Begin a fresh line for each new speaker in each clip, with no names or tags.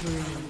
Spree.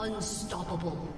Unstoppable.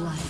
life.